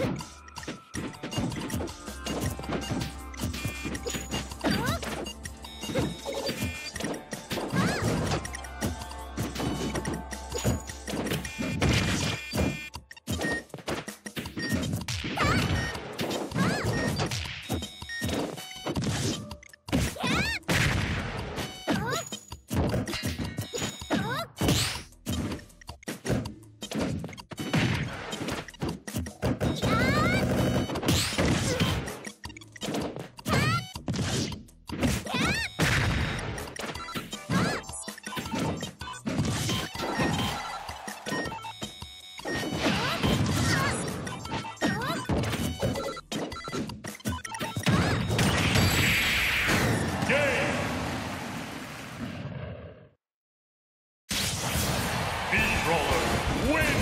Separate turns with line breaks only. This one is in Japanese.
you roller. Win!